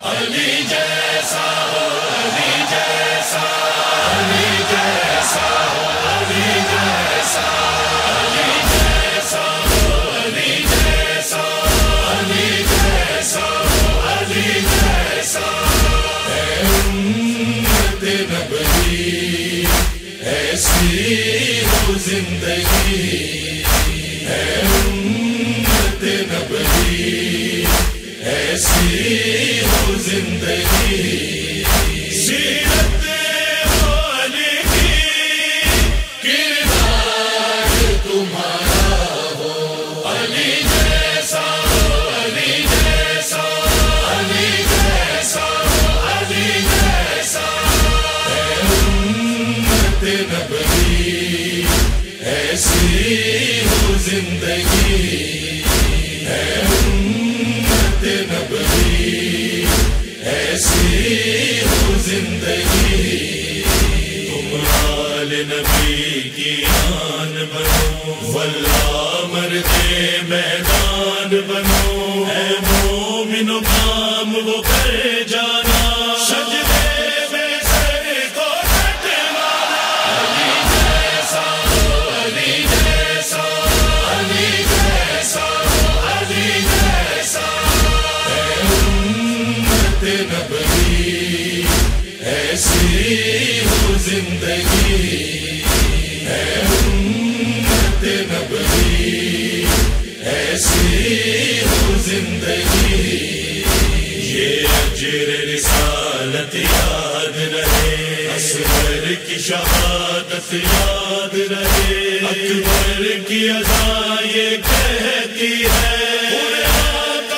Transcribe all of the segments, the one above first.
علی جیسا ہو علی جیسا علی جیسا ہو علی جیسا علی جیسا ہو علی جیسا علی جیسا علی جیسا امت ایسی ہو زندگی اے امت ایسی ہو زندگی سیرت والی کی کردار تمہارا ہو علی جیسا علی جیسا علی جیسا علی جیسا امت ایسی ہو زندگی اے امت واللہ مرتے میدان بنو، اے مومن کام وہ کر جانا۔ سجدے میں سر کو علی جیسا علی جیسا علی جیسا علی جیسا۔ اے امت نبوی، ایسی ہو زندگی۔ اجر رسالت یاد رہے اصغر کی شہادت یاد رہے، اکبر کی ادا یہ کہتی ہے۔ قرآن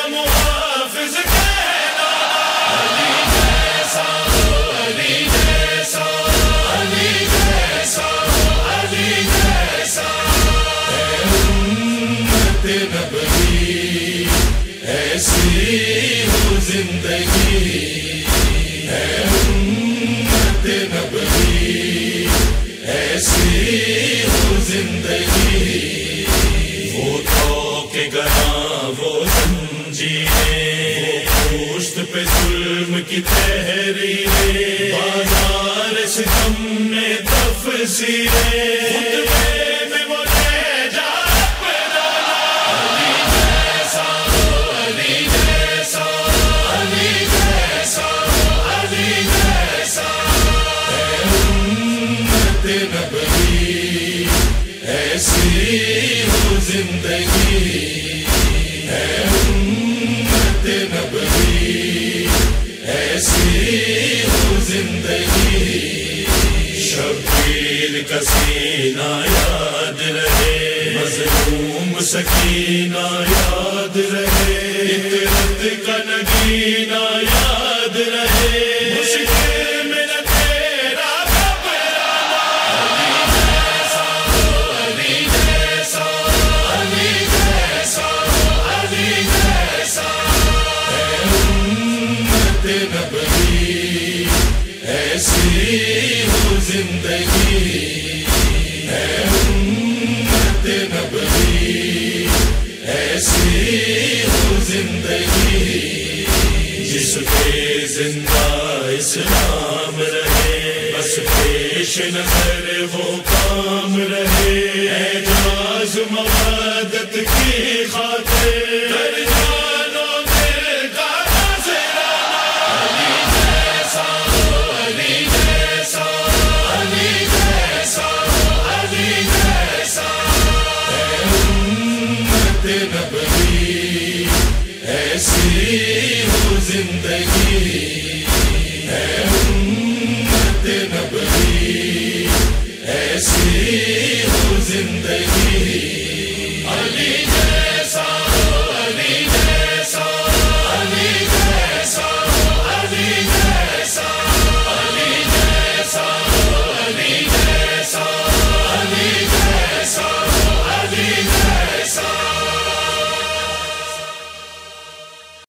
ایسی زندگی اے امت نبوی ایسی ہو زندگی وہ تو کے گنا وہ زنجیریں پوشت پہ ظلم کی تحریریں بازار ستم میں تفسیریں زندگی اے امت نبوی ایسی ہو زندگی شبیر کا سینہ یاد رہے مظلوم سکینہ یاد رہے عطرت کا نگینہ ہو زندگی اے امت نبوی ایسی ہو زندگی جس پہ زندہ اسلام رہے بس پیش نظر وہ کام رہے، اعجاز کی خاطر۔ زندگی ہے امت نبوی ایسی ہو زندگی۔